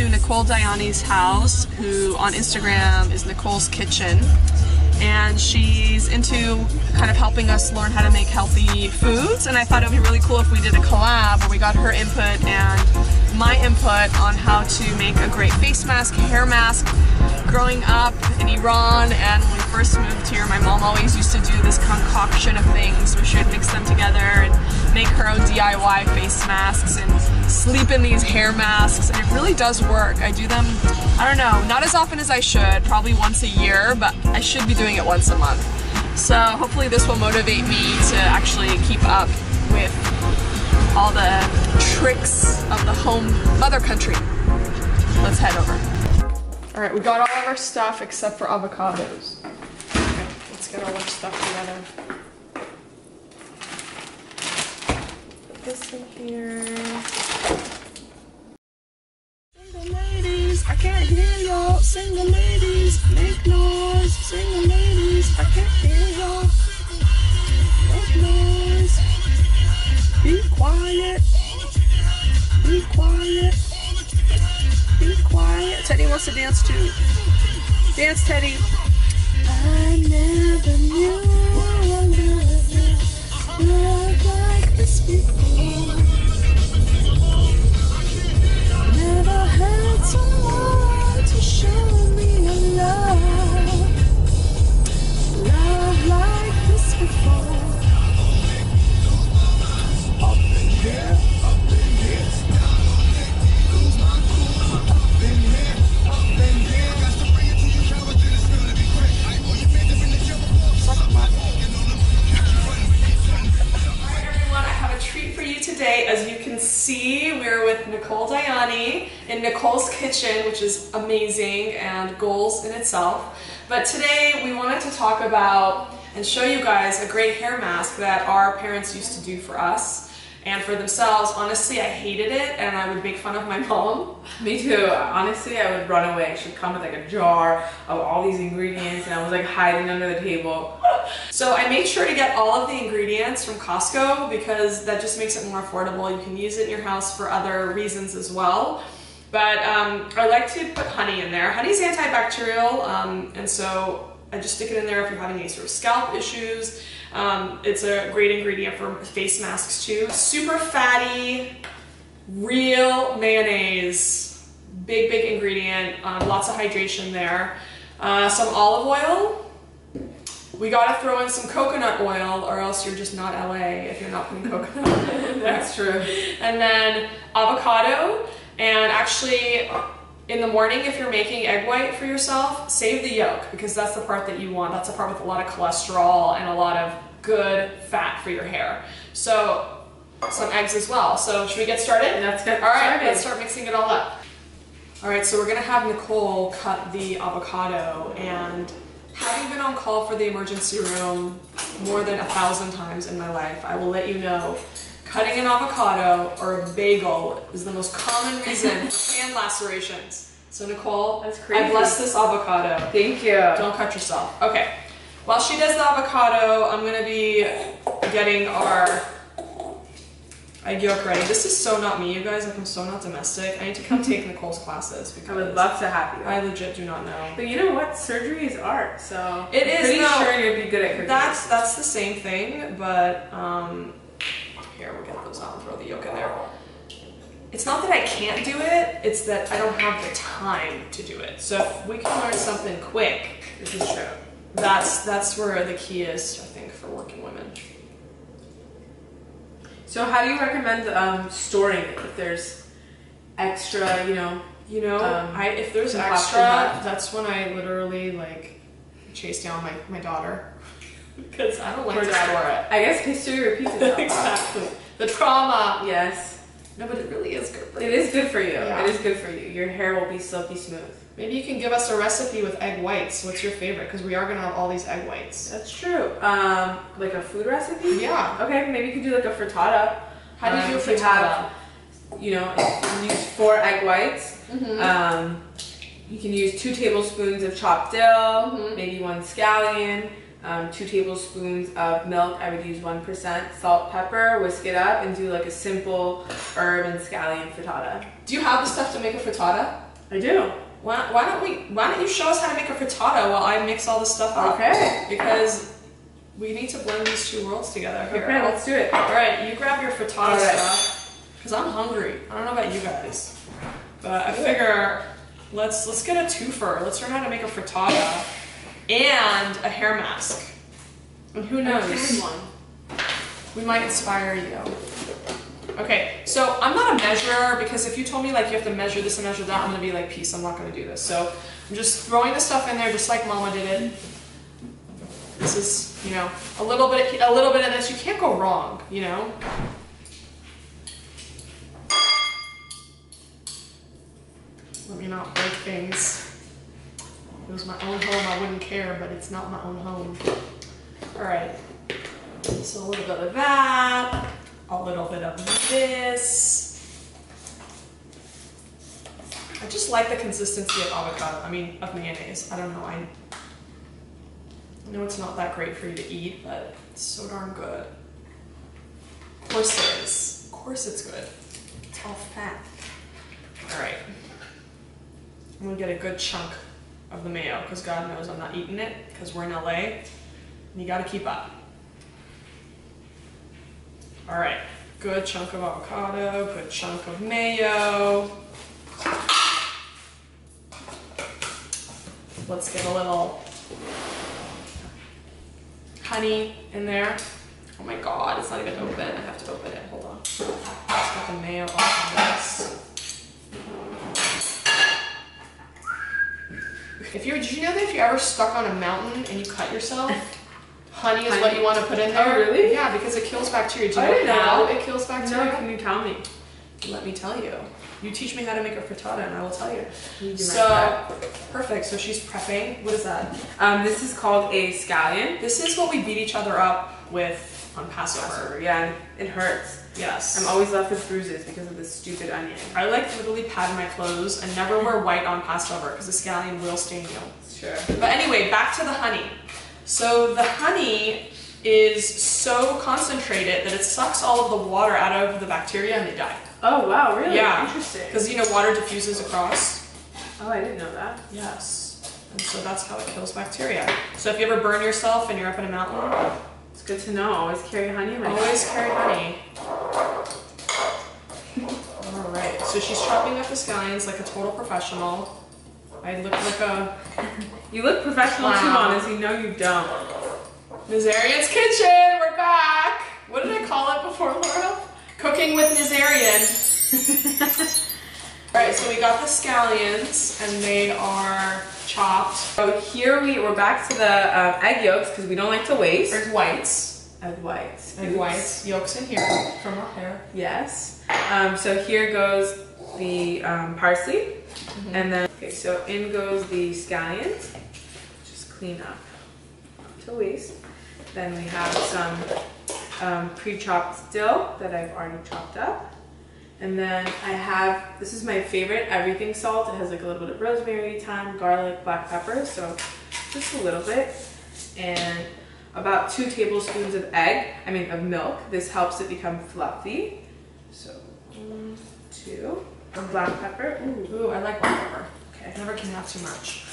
to Nicole Dayani's house, who on Instagram is Nicole's Kitchen. And she's into kind of helping us learn how to make healthy foods. And I thought it would be really cool if we did a collab where we got her input and my input on how to make a great face mask, hair mask. Growing up in Iran and when we first moved here, my mom always used to do this concoction of things where she would mix them together and make her own DIY face masks and sleep in these hair masks and it really does work. I do them, I don't know, not as often as I should, probably once a year, but I should be doing it once a month. So hopefully this will motivate me to actually keep up with all the tricks of the home mother country. Let's head over. All right, we got all of our stuff except for avocados. Okay, let's get all our stuff together. Put this in here. To dance too. Dance, Teddy. I never knew see, we're with Nicole Dayani in Nicole's kitchen, which is amazing and goals in itself. But today we wanted to talk about and show you guys a great hair mask that our parents used to do for us and for themselves. Honestly, I hated it and I would make fun of my mom. Me too. Honestly, I would run away. She'd come with like a jar of all these ingredients, and I was like hiding under the table. So I made sure to get all of the ingredients from Costco because that just makes it more affordable. You can use it in your house for other reasons as well. But um, I like to put honey in there. Honey's antibacterial, um, and so I just stick it in there if you're having any sort of scalp issues. Um, it's a great ingredient for face masks too. Super fatty, real mayonnaise. Big, big ingredient. Um, lots of hydration there. Uh, some olive oil. We gotta throw in some coconut oil, or else you're just not LA if you're not putting coconut oil in there. That's true. And then avocado. And actually, in the morning, if you're making egg white for yourself, save the yolk because that's the part that you want. That's the part with a lot of cholesterol and a lot of good fat for your hair. So, some eggs as well. So, should we get started? Let's get All right, started. let's start mixing it all up. All right, so we're gonna have Nicole cut the avocado and having been on call for the emergency room more than a thousand times in my life, I will let you know cutting an avocado or a bagel is the most common reason for hand lacerations. So Nicole, That's crazy. I bless this avocado. Thank you. Don't cut yourself. Okay. While she does the avocado, I'm gonna be getting our egg yolk ready. This is so not me, you guys. Like I'm so not domestic. I need to come take Nicole's classes because I would love to have you. I legit do not know. but you know what? Surgery is art, so It I'm is, Pretty no. sure you'd be good at cooking. That's that's the same thing, but um, here we'll get those out and throw the yolk in there. It's not that I can't do it; it's that I don't have the time to do it. So if we can learn something quick, this is true. that's that's where the key is, I think, for working women. So how do you recommend um, storing it if there's extra, you know? You know, Um, I if there's extra, that's when I literally like chase down my my daughter because I don't like to store it. I guess history repeats itself. exactly. The trauma. Yes. No, but it really is good for you. It is good for you. Yeah. It is good for you. Your hair will be silky smooth. Maybe you can give us a recipe with egg whites. What's your favorite? Because we are gonna have all these egg whites. That's true. Um, like a food recipe? Yeah. Okay, maybe you could do like a frittata. How do you Um, do if frittata? have, you know, you use four egg whites. Mm-hmm. Um, you can use two tablespoons of chopped dill, Mhm. maybe one scallion, um, two tablespoons of milk. I would use 1%, salt, pepper, whisk it up, and do like a simple herb and scallion frittata. Do you have the stuff to make a frittata? I do. Why, why don't we? Why don't you show us how to make a frittata while I mix all this stuff up? Okay. Because we need to blend these two worlds together. Here, Okay, let's do it. All right, you grab your frittata right. stuff. Cause I'm hungry. I don't know about you guys, but I figure let's let's get a twofer. Let's learn how to make a frittata and a hair mask. And who knows? We might inspire you. Okay, so I'm not a measurer because if you told me like you have to measure this and measure that, I'm gonna be like, peace, I'm not gonna do this. So I'm just throwing the stuff in there just like Mama did it. This is, you know, a little bit, a little bit of this. You can't go wrong, you know. Let me not break things. It was my own home, I wouldn't care, but it's not my own home. All right. So a little bit of that, a little bit of this. I just like the consistency of avocado. I mean, of mayonnaise. I don't know. I, I know it's not that great for you to eat, but it's so darn good. Of course it is. Of course it's good. It's all fat. All right. I'm gonna get a good chunk of the mayo because God knows I'm not eating it because we're in LA. And you gotta keep up. All right, good chunk of avocado, good chunk of mayo. Let's get a little honey in there. Oh my God, it's not even open. I have to open it. Hold on. Let's the mayo off of this. If you did you know that if you're ever stuck on a mountain and you cut yourself, honey is what you want to put in there? Oh, there. really? Yeah, because it kills bacteria. Do you I know know how it kills bacteria? No, can you tell me? Let me tell you. You teach me how to make a frittata, and I will tell you. You So perfect. So she's prepping. What is that? Um, this is called a scallion. This is what we beat each other up with on Passover. Passover, yeah, it hurts. Yes. I'm always left with bruises because of this stupid onion. I like to literally pad my clothes and never wear white on Passover because the scallion will stain you. Sure. But anyway, back to the honey. So the honey is so concentrated that it sucks all of the water out of the bacteria and they die. Oh wow, really? Yeah. Interesting. Because you know water diffuses across. Oh, I didn't know that. Yes. And so that's how it kills bacteria. So if you ever burn yourself and you're up in a mountain, It's good to know. Always carry honey always carry honey. So she's chopping up the scallions like a total professional. I look like a You look professional too, Wow. honest. You know you don't. Nazarian's kitchen. We're back. What did I call it before, Laura? Cooking with Nazarian. All right. So we got the scallions and they are chopped. So here we we're back to the um, egg yolks because we don't like to waste. There's whites. Egg whites. Egg whites. Yolks in here from our hair. Yes. Um, so here goes the um, parsley, Mm-hmm. and then okay, so in goes the scallions. Just clean up to waste. Then we have some um, pre-chopped dill that I've already chopped up, and then I have this is my favorite everything salt. It has like a little bit of rosemary, thyme, garlic, black pepper, so just a little bit, and about two tablespoons of egg. I mean of milk. This helps it become fluffy. So one, two, and black pepper. Ooh, Ooh, I like black pepper. okay. I Never can have too much.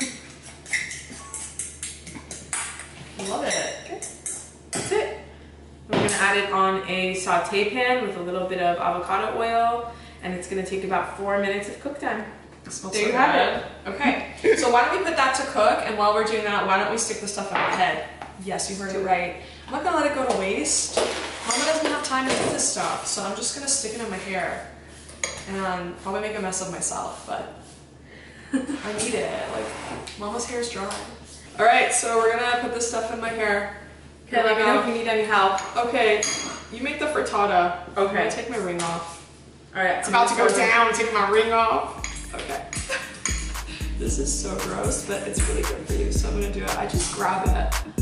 Love it. Okay, that's it. We're gonna add it on a saute pan with a little bit of avocado oil, and it's gonna take about four minutes of cook time. There so you have good. Okay, so why don't we put that to cook, and while we're doing that, why don't we stick the stuff in our head? Yes, you heard it right. I'm not gonna let it go to waste. Mama doesn't have time to do this stuff, so I'm just gonna stick it in my hair, and probably make a mess of myself, but I need it. Like, Mama's hair's dry. All right, so we're gonna put this stuff in my hair. Okay, let me know if you need any help. Okay, you make the frittata. Okay. I'm gonna take my ring off. All right, It's about to go down. Take my ring off. Okay. this is so gross, but it's really good for you, so I'm gonna do it. I just grab it.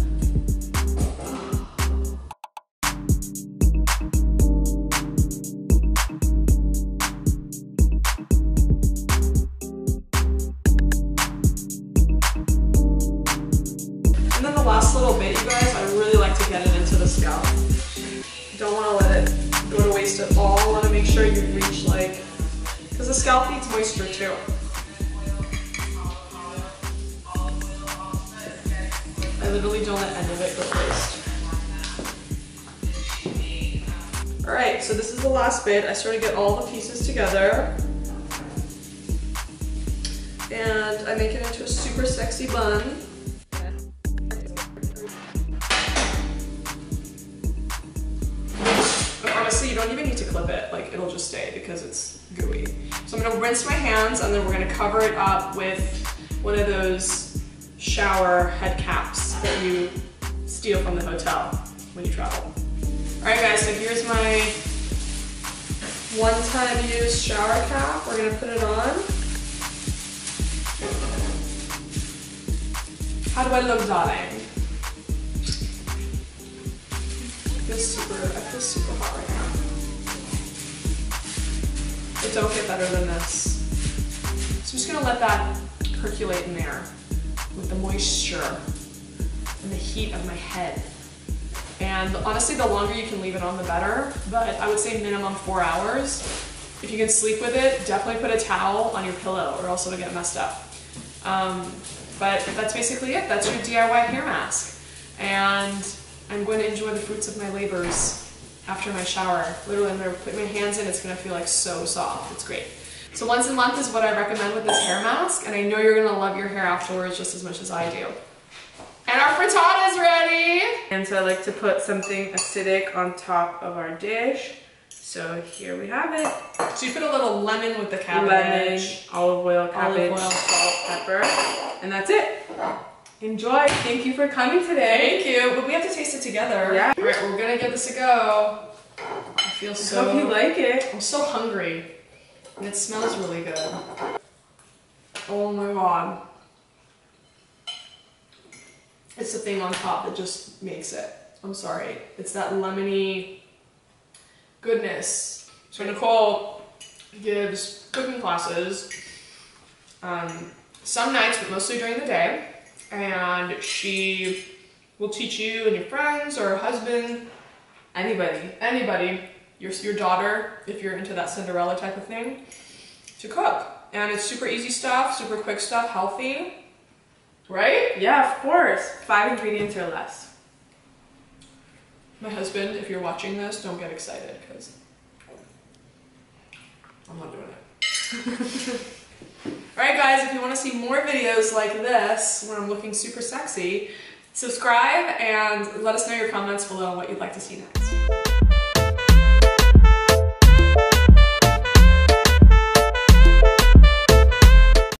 Waste at all. I want to make sure you reach like, because the scalp needs moisture too. I literally don't let any of it go waste. Alright, so this is the last bit. I sort of get all the pieces together. And I make it into a super sexy bun. It'll just stay because it's gooey. So I'm gonna rinse my hands and then we're gonna cover it up with one of those shower head caps that you steal from the hotel when you travel. All right guys, so here's my one-time use shower cap. We're gonna put it on. How do I look, darling? feel super, I feel super hot right now. Don't get better than this. So I'm just gonna let that percolate in there with the moisture and the heat of my head. And honestly, the longer you can leave it on, the better. But I would say minimum four hours. If you can sleep with it, definitely put a towel on your pillow or else it'll get messed up. Um, but that's basically it. That's your DIY hair mask. And I'm going to enjoy the fruits of my labors after my shower. Literally, I'm to put my hands in, it's going to feel like so soft. It's great. So once a month is what I recommend with this hair mask, and I know you're going to love your hair afterwards just as much as I do. And our frittata is ready! And so I like to put something acidic on top of our dish. So here we have it. So you put a little lemon with the cabbage. Lemon, olive oil, cabbage, Olive oil. salt, pepper, and that's it. Enjoy. Thank you for coming today. Thank you, but we have to taste it together. Yeah. All right, we're gonna give this a go. I feel so. Hope you like it. I'm so hungry, and it smells really good. Oh my god. It's the thing on top that just makes it. I'm sorry. It's that lemony goodness. So Nicole gives cooking classes um, some nights, but mostly during the day. And she will teach you and your friends or husband Anybody. anybody, your, your daughter, if you're into that Cinderella type of thing, to cook. And it's super easy stuff, super quick stuff, healthy, right? Yeah, of course. Five ingredients or less. My husband, if you're watching this, don't get excited because I'm not doing it. Alright guys, if you want to see more videos like this, where I'm looking super sexy, subscribe and let us know your comments below on what you'd like to see next.